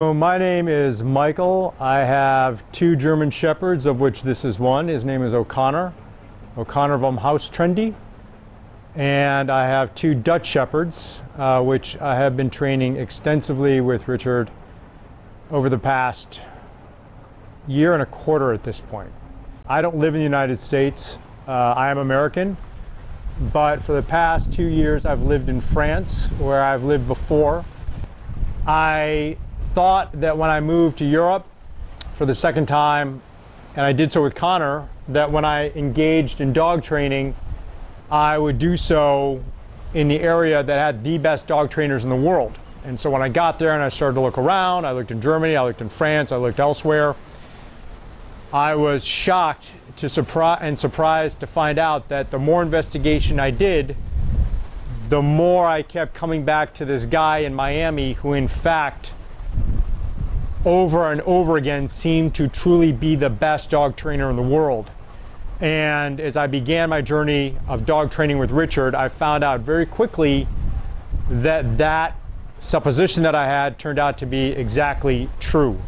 My name is Michael. I have two German Shepherds, of which this is one. His name is O'Connor, O'Connor vom Haus Trendy. And I have two Dutch Shepherds, uh, which I have been training extensively with Richard over the past year and a quarter at this point. I don't live in the United States. Uh, I am American, but for the past two years I've lived in France, where I've lived before. I thought that when I moved to Europe for the second time, and I did so with Connor, that when I engaged in dog training, I would do so in the area that had the best dog trainers in the world. And so when I got there and I started to look around, I looked in Germany, I looked in France, I looked elsewhere, I was shocked to surprise and surprised to find out that the more investigation I did, the more I kept coming back to this guy in Miami who in fact over and over again seemed to truly be the best dog trainer in the world. And as I began my journey of dog training with Richard, I found out very quickly that that supposition that I had turned out to be exactly true.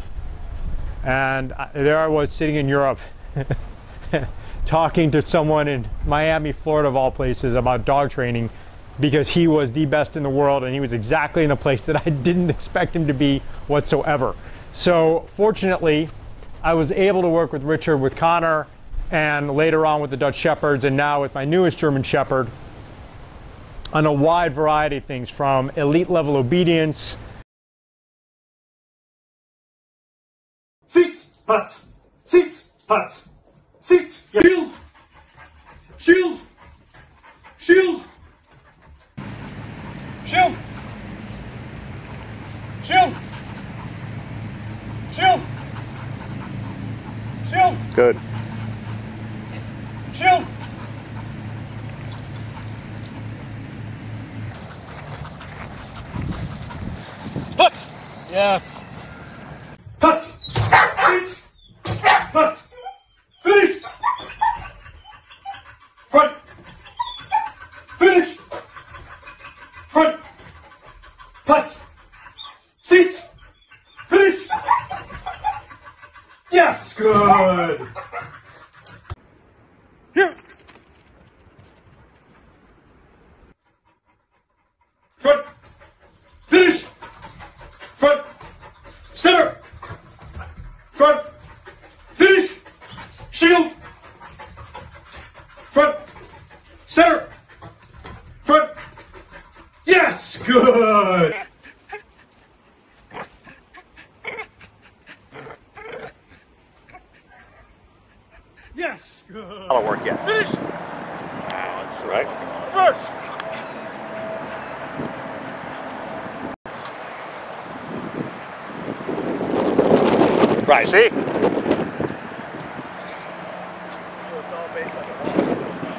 And there I was sitting in Europe talking to someone in Miami, Florida, of all places, about dog training because he was the best in the world and he was exactly in the place that I didn't expect him to be whatsoever. So fortunately, I was able to work with Richard, with Connor, and later on with the Dutch Shepherds, and now with my newest German Shepherd on a wide variety of things from elite level obedience. Sit, pat, sit, pat, sit, shield, shield, shield, shield, shield. Shield! Shield! Good. Shield! Put! Yes. Put! Feet! Put! Finish! Front! Finish! Front! Put! Seat! Finish! Yes! Good! Here! Front! Finish! Front! Center! Front! Finish! Shield! Front! Center! Front! Yes! Good! Yes! Good! That'll work yet. Finish! That's right. First! Right, see? So it's all based on the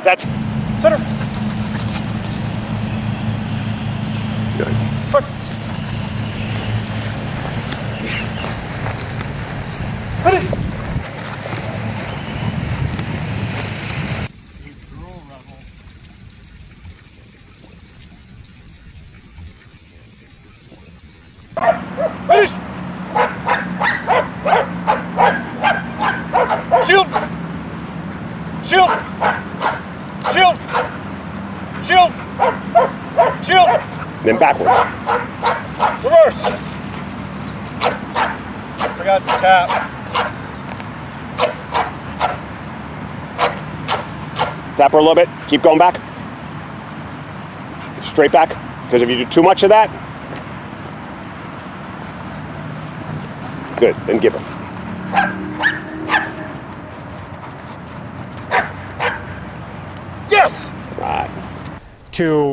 That's Center! good. Front! Finish! Finish! Shield! Shield! Shield! Shield! Shield! Then backwards. Reverse! Forgot to tap. Tap her a little bit. Keep going back. Straight back. Because if you do too much of that, good. Then give her. Yes! Right. To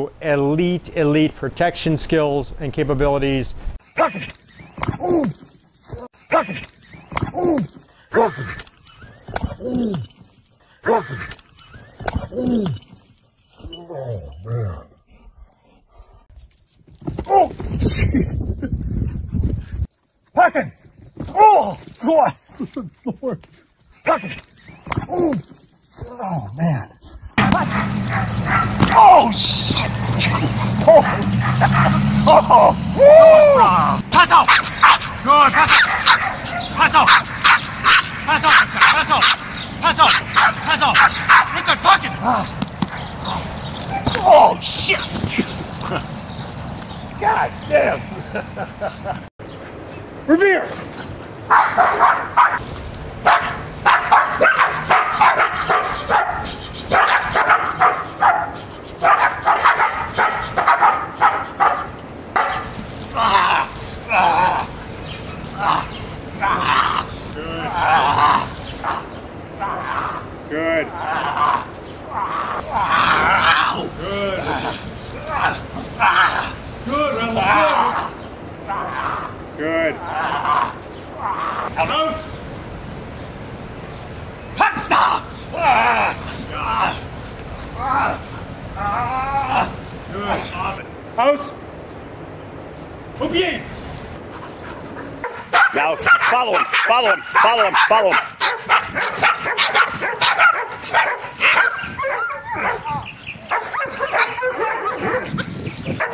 elite, elite protection skills and capabilities. Oh, man. Oh! Pocket! Oh! God! Oh, man. Oh, shit! Oh! Oh! Woo! Pass out! Good. Pass out. Pass out. Pass out. Pass out. Pass out. Pass out. Richard, pocket. Oh, shit. God damn. Revere. Good. Good, Rebel. Good. House. House. Opiate. Now follow him, follow him, follow him.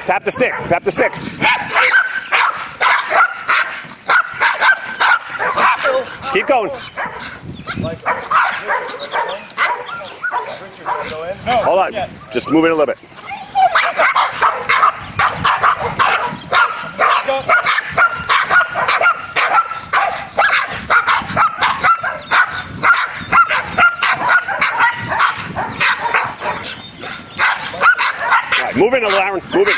Tap the stick, tap the stick. Keep going. Hold on, just move it a little bit. All right, move in a little, Aaron. Move in.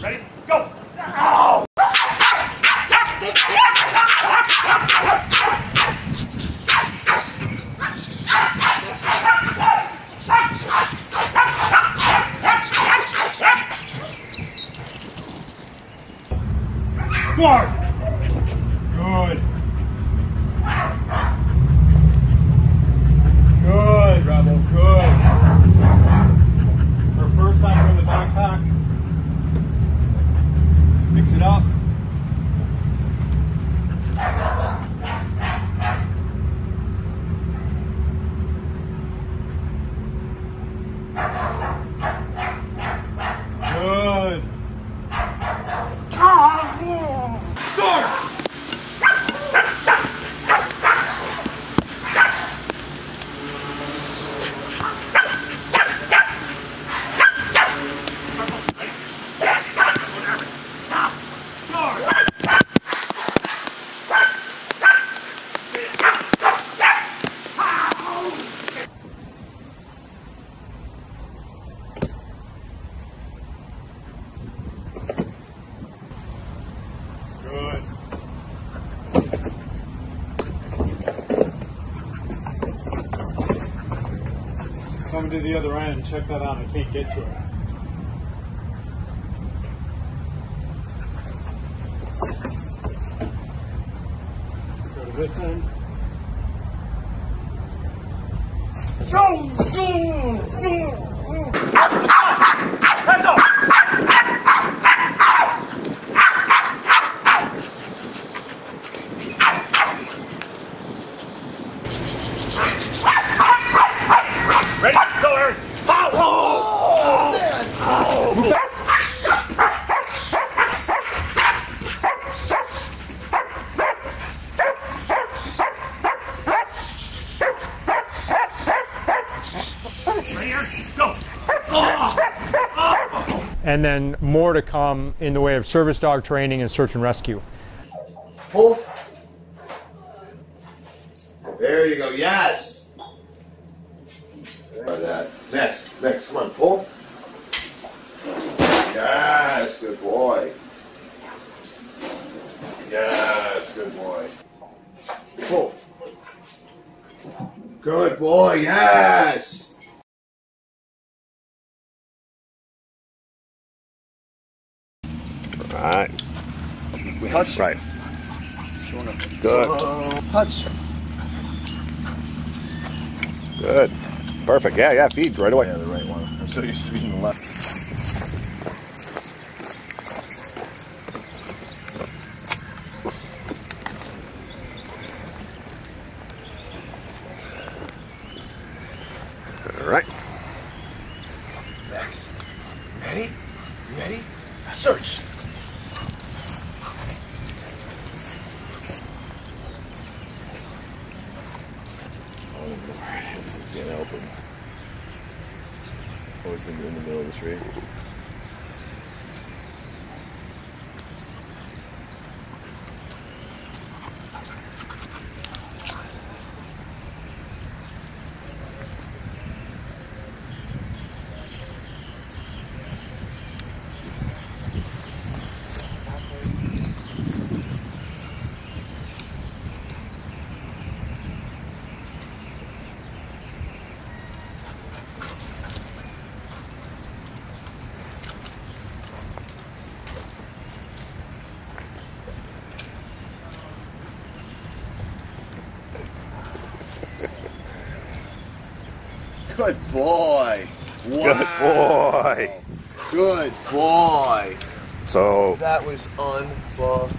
Ready? Go. Guard. Good. Good, Rebel. Good. Her first time from the backpack. Mix it up. Good. Guard. Good. To the other end. and Check that out. I can't get to it. Go to this end. Go! Go! Go! Pass out! Ready? Go, Aaron! Ready, Aaron? Go! And then more to come in the way of service dog training and search and rescue. Pull. There you go. Yes. That. Next. Next. Come on. Pull. Yes. Good boy. Yes. Good boy. Pull. Good boy. Yes. All right. Touch. Right. Good. Touch. Good. Perfect. Yeah, yeah. Feeds right away. Yeah, the right one. I'm so used to being the left. All right. Max. Ready? You ready? Search. Oh, Lord. It's can't help him. Oh, it's in, in the middle of the tree. Good boy. Good boy. Good boy. So That was unbelievable.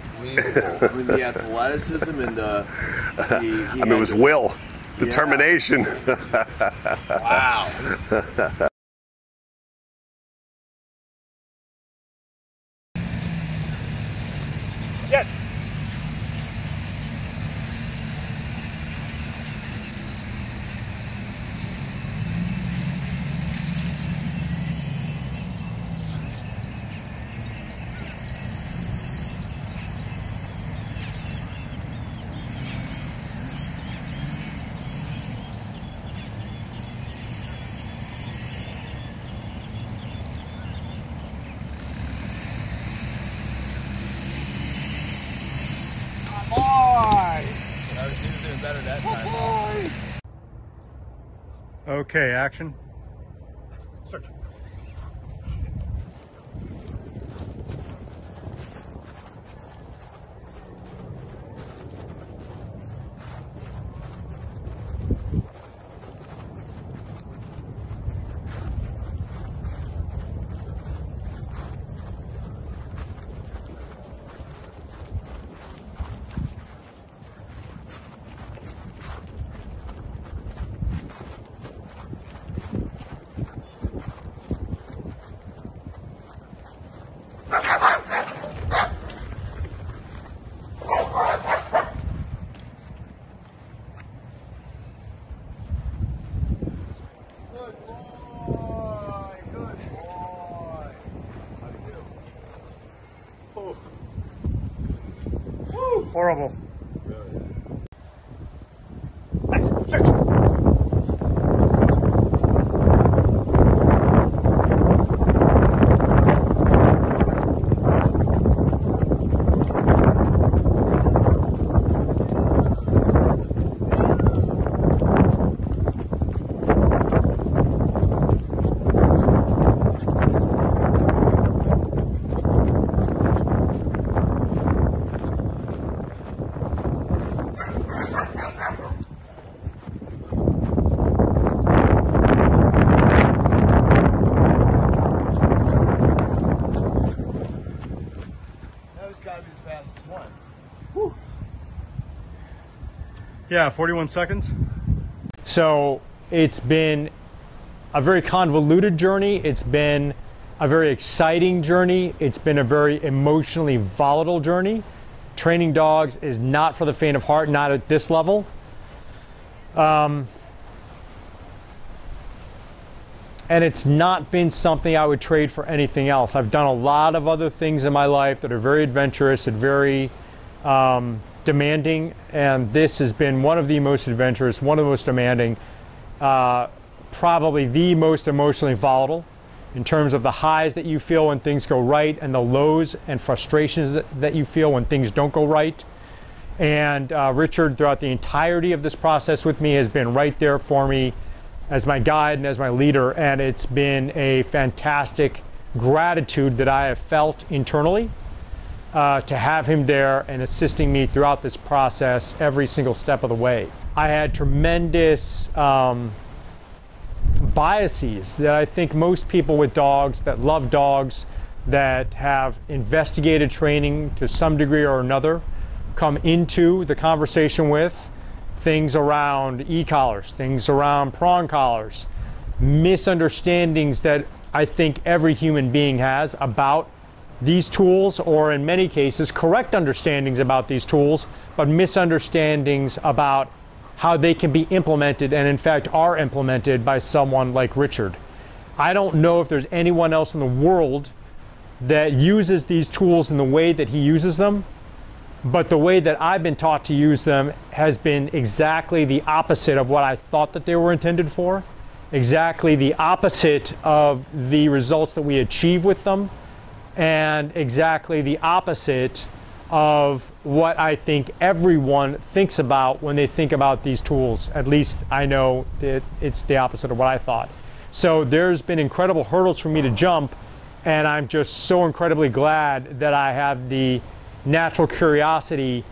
I mean, the athleticism and the. the he I mean, it was the- will, determination. Wow. Okay, action. Search. Horrible. Yeah, 41 seconds. So it's been a very convoluted journey. It's been a very exciting journey. It's been a very emotionally volatile journey. Training dogs is not for the faint of heart, not at this level. Um, and it's not been something I would trade for anything else. I've done a lot of other things in my life that are very adventurous and very um, demanding, and this has been one of the most adventurous, one of the most demanding, uh, probably the most emotionally volatile in terms of the highs that you feel when things go right and the lows and frustrations that, you feel when things don't go right. And uh, Richard, throughout the entirety of this process with me, has been right there for me as my guide and as my leader. And it's been a fantastic gratitude that I have felt internally uh, to have him there and assisting me throughout this process every single step of the way. I had tremendous um, biases that I think most people with dogs that love dogs, that have investigated training to some degree or another, come into the conversation with things around e-collars, things around prong collars, misunderstandings that I think every human being has about these tools, or in many cases, correct understandings about these tools, but misunderstandings about how they can be implemented and, in fact, are implemented by someone like Richard. I don't know if there's anyone else in the world that uses these tools in the way that he uses them, but the way that I've been taught to use them has been exactly the opposite of what I thought that they were intended for, exactly the opposite of the results that we achieve with them and exactly the opposite of what I think everyone thinks about when they think about these tools. At least I know that it's the opposite of what I thought. So there's been incredible hurdles for me to jump, and I'm just so incredibly glad that I have the natural curiosity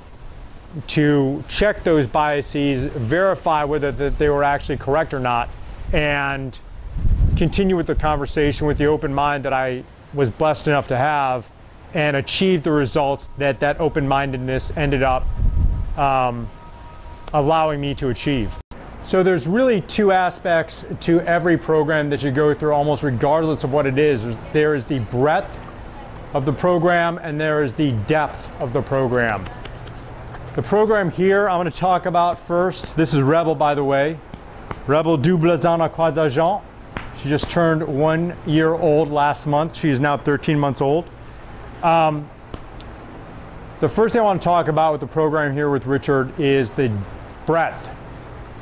to check those biases, verify whether that they were actually correct or not, and continue with the conversation with the open mind that I was blessed enough to have and achieve the results that that open-mindedness ended up um, allowing me to achieve. So there's really two aspects to every program that you go through almost regardless of what it is. There's, the breadth of the program and there is the depth of the program. The program here I'm going to talk about first. This is Rebel by the way. Rebel du Blazon à Croix d'Argent. She just turned one year old last month. She is now 13 months old. Um, the first thing I want to talk about with the program here with Richard is the breadth.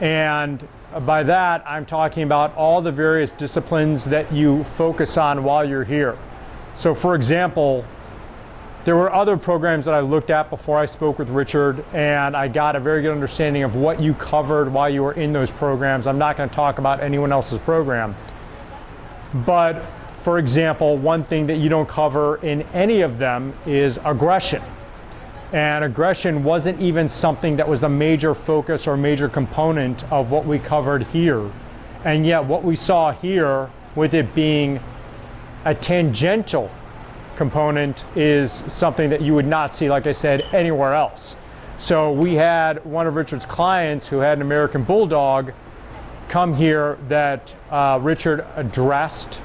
And by that, I'm talking about all the various disciplines that you focus on while you're here. So for example, there were other programs that I looked at before I spoke with Richard, and I got a very good understanding of what you covered while you were in those programs. I'm not going to talk about anyone else's program. But for example, one thing that you don't cover in any of them is aggression. And aggression wasn't even something that was the major focus or major component of what we covered here. And yet, what we saw here, with it being a tangential component, is something that you would not see, like I said, anywhere else. So, we had one of Richard's clients who had an American Bulldog come here that uh, Richard addressed.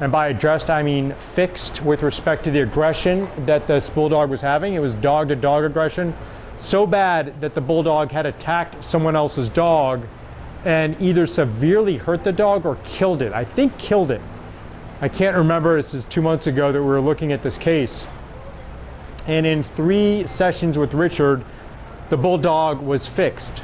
And by addressed, I mean fixed with respect to the aggression that this bulldog was having. It was dog to dog aggression. So bad that the bulldog had attacked someone else's dog and either severely hurt the dog or killed it. I think killed it. I can't remember. This is two months ago that we were looking at this case. And in three sessions with Richard, the bulldog was fixed.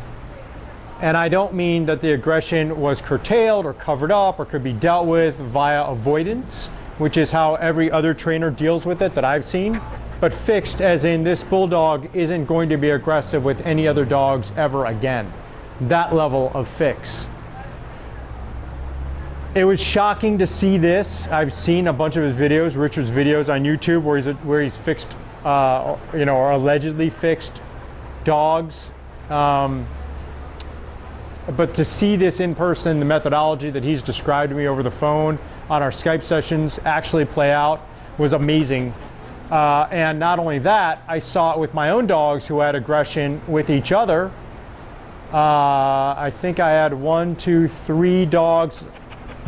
And I don't mean that the aggression was curtailed or covered up or could be dealt with via avoidance, which is how every other trainer deals with it that I've seen. But fixed, as in this bulldog isn't going to be aggressive with any other dogs ever again. That level of fix. It was shocking to see this. I've seen a bunch of his videos, Richard's videos on YouTube, where he's where he's fixed, uh, you know, or allegedly fixed dogs. Um, but to see this in person, the methodology that he's described to me over the phone on our Skype sessions actually play out was amazing. Uh, and not only that, I saw it with my own dogs who had aggression with each other. Uh, I think I had one, two, three dogs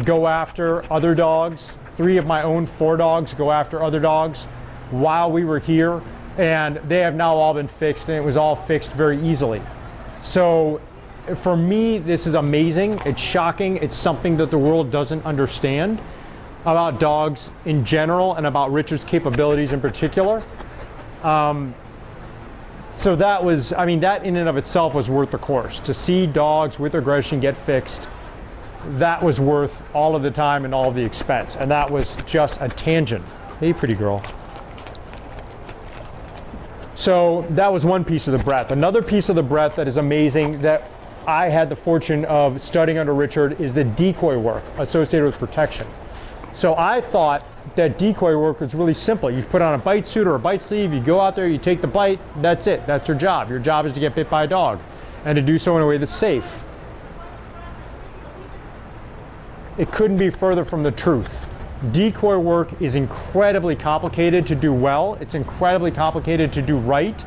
go after other dogs. Three of my own four dogs go after other dogs while we were here. And they have now all been fixed, and it was all fixed very easily. So for me, this is amazing. It's shocking. It's something that the world doesn't understand about dogs in general and about Richard's capabilities in particular. Um, so that was, I mean, that in and of itself was worth the course. To see dogs with aggression get fixed, that was worth all of the time and all of the expense. And that was just a tangent. Hey, pretty girl. So that was one piece of the breadth. Another piece of the breadth that is amazing that I had the fortune of studying under Richard is the decoy work associated with protection. So I thought that decoy work was really simple. You put on a bite suit or a bite sleeve, you go out there, you take the bite, that's it. That's your job. Your job is to get bit by a dog and to do so in a way that's safe. It couldn't be further from the truth. Decoy work is incredibly complicated to do well. It's incredibly complicated to do right.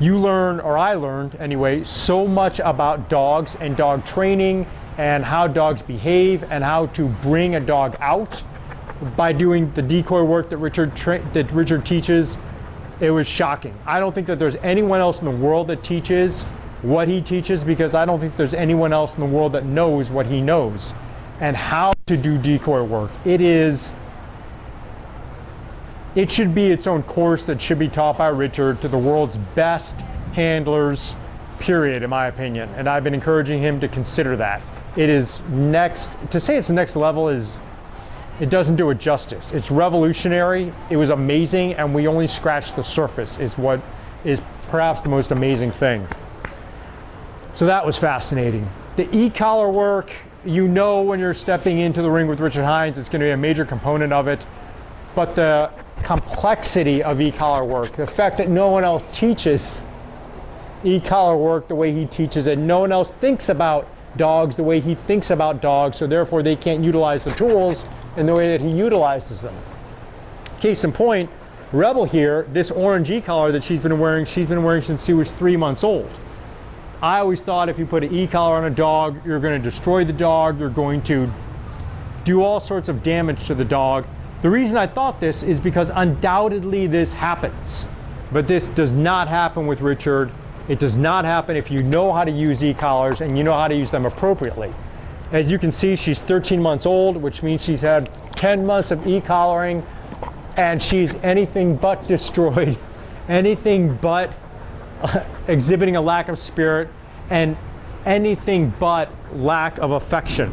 You learn, or I learned anyway, so much about dogs and dog training and how dogs behave and how to bring a dog out by doing the decoy work that Richard that Richard teaches. It was shocking. I don't think that there's anyone else in the world that teaches what he teaches because I don't think there's anyone else in the world that knows what he knows and how to do decoy work. It is it should be its own course that should be taught by Richard to the world's best handlers, period, in my opinion. And I've been encouraging him to consider that. It is next, to say it's next level is, it doesn't do it justice. It's revolutionary, it was amazing, and we only scratched the surface, is what is perhaps the most amazing thing. So that was fascinating. The e-collar work, you know when you're stepping into the ring with Richard Heinz, it's going to be a major component of it. But the complexity of e-collar work, the fact that no one else teaches e-collar work the way he teaches it, no one else thinks about dogs the way he thinks about dogs, so therefore they can't utilize the tools in the way that he utilizes them. Case in point, Rebel here, this orange e-collar that she's been wearing, she's been wearing since she was three months old. I always thought if you put an e-collar on a dog, you're going to destroy the dog, you're going to do all sorts of damage to the dog. The reason I thought this is because undoubtedly this happens. But this does not happen with Richard. It does not happen if you know how to use e-collars and you know how to use them appropriately. As you can see, she's 13 months old, which means she's had 10 months of e-collaring and she's anything but destroyed, anything but exhibiting a lack of spirit and anything but lack of affection.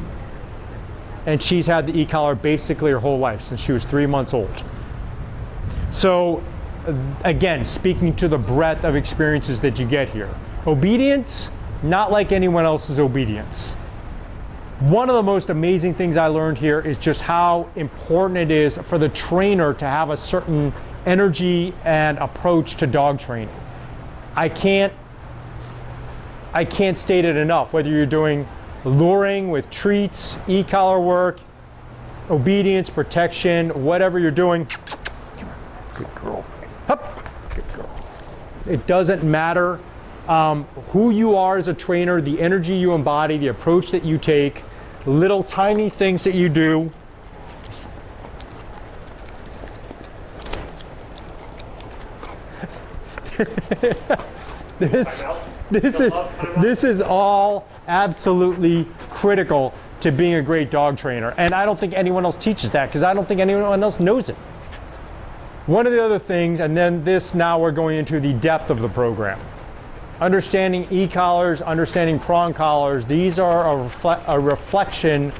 And she's had the e-collar basically her whole life since she was three months old. So again, speaking to the breadth of experiences that you get here. Obedience, not like anyone else's obedience. One of the most amazing things I learned here is just how important it is for the trainer to have a certain energy and approach to dog training. I can't I can't state it enough whether you're doing luring with treats, e-collar work, obedience, protection, whatever you're doing. Good girl. Hup. Good girl. It doesn't matter um, who you are as a trainer, the energy you embody, the approach that you take, little tiny things that you do. this, this is this is all absolutely critical to being a great dog trainer, and I don't think anyone else teaches that because I don't think anyone else knows it. One of the other things, and then this now we're going into the depth of the program. Understanding e-collars, understanding prong collars, these are a, refle a reflection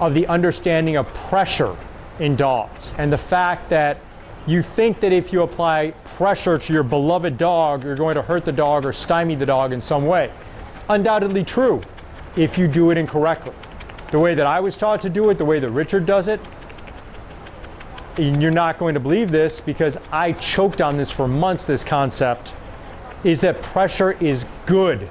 of the understanding of pressure in dogs and the fact that you think that if you apply pressure to your beloved dog, you're going to hurt the dog or stymie the dog in some way. Undoubtedly true if you do it incorrectly. The way that I was taught to do it, the way that Richard does it, and you're not going to believe this because I choked on this for months, this concept, is that pressure is good.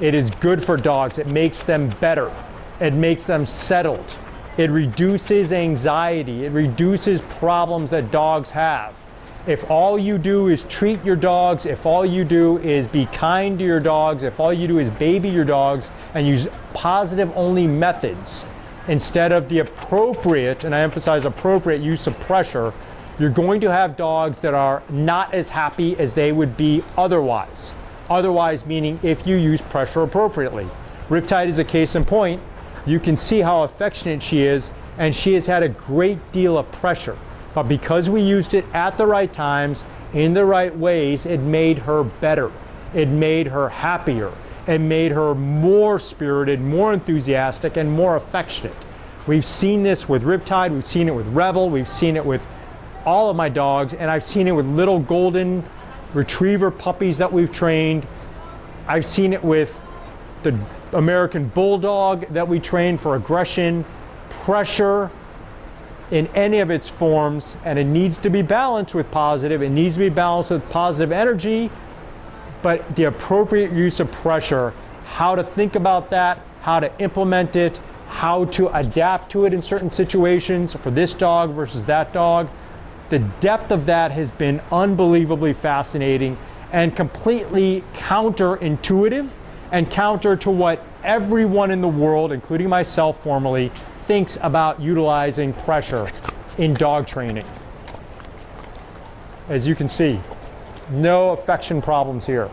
It is good for dogs. It makes them better. It makes them settled. It reduces anxiety. It reduces problems that dogs have. If all you do is treat your dogs, if all you do is be kind to your dogs, if all you do is baby your dogs and use positive only methods instead of the appropriate, and I emphasize appropriate use of pressure, you're going to have dogs that are not as happy as they would be otherwise. Otherwise, meaning if you use pressure appropriately. Riptide is a case in point you can see how affectionate she is, and she has had a great deal of pressure. But because we used it at the right times, in the right ways, it made her better. It made her happier. It made her more spirited, more enthusiastic, and more affectionate. We've seen this with Riptide, we've seen it with Rebel, we've seen it with all of my dogs, and I've seen it with little golden retriever puppies that we've trained. I've seen it with the American Bulldog that we train for aggression, pressure, in any of its forms, and it needs to be balanced with positive. It needs to be balanced with positive energy, but the appropriate use of pressure, how to think about that, how to implement it, how to adapt to it in certain situations for this dog versus that dog. The depth of that has been unbelievably fascinating and completely counterintuitive and counter to what everyone in the world, including myself formerly, thinks about utilizing pressure in dog training. As you can see, no affection problems here.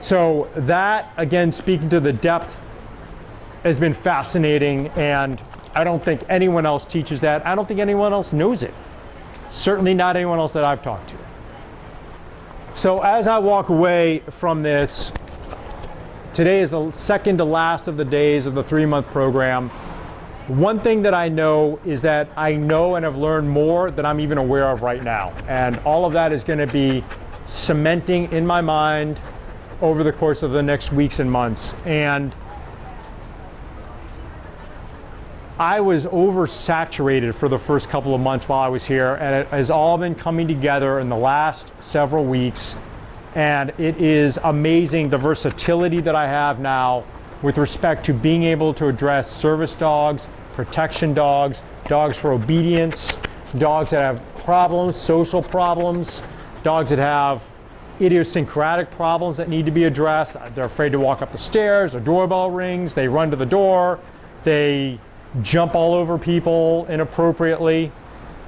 So that, again, speaking to the depth, has been fascinating, and I don't think anyone else teaches that. I don't think anyone else knows it. Certainly not anyone else that I've talked to. So as I walk away from this, today is the second to last of the days of the three-month program. One thing that I know is that I know and have learned more than I'm even aware of right now. And all of that is going to be cementing in my mind over the course of the next weeks and months. And I was oversaturated for the first couple of months while I was here, and it has all been coming together in the last several weeks. And it is amazing the versatility that I have now with respect to being able to address service dogs, protection dogs, dogs for obedience, dogs that have problems, social problems, dogs that have idiosyncratic problems that need to be addressed. They're afraid to walk up the stairs, their doorbell rings, they run to the door, they jump all over people inappropriately,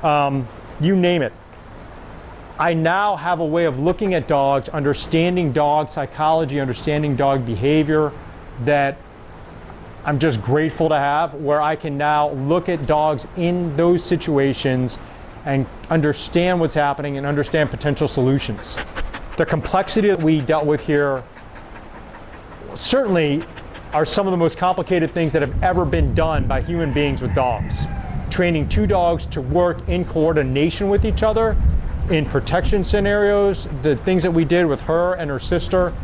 um, you name it. I now have a way of looking at dogs, understanding dog psychology, understanding dog behavior that I'm just grateful to have, where I can now look at dogs in those situations and understand what's happening and understand potential solutions. The complexity that we dealt with here certainly are some of the most complicated things that have ever been done by human beings with dogs. Training two dogs to work in coordination with each other in protection scenarios, the things that we did with her and her sister,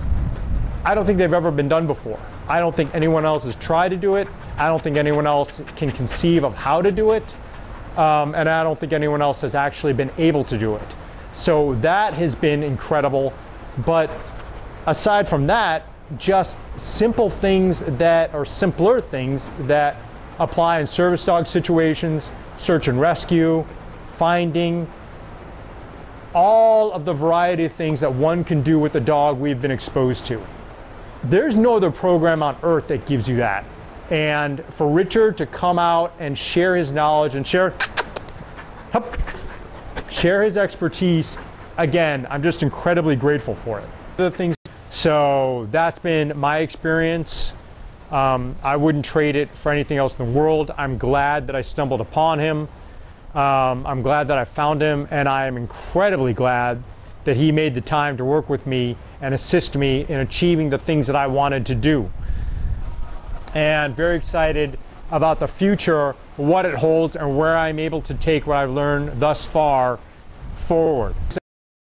I don't think they've ever been done before. I don't think anyone else has tried to do it. I don't think anyone else can conceive of how to do it. Um, and I don't think anyone else has actually been able to do it. So that has been incredible. But aside from that, just simple things that are simpler things that apply in service dog situations, search and rescue, finding, all of the variety of things that one can do with a dog we've been exposed to. There's no other program on earth that gives you that. And for Richard to come out and share his knowledge and share, hup, share his expertise, again, I'm just incredibly grateful for it. The things, so that's been my experience. Um, I wouldn't trade it for anything else in the world. I'm glad that I stumbled upon him. Um, I'm glad that I found him, and I am incredibly glad that he made the time to work with me and assist me in achieving the things that I wanted to do. And very excited about the future, what it holds, and where I'm able to take what I've learned thus far forward.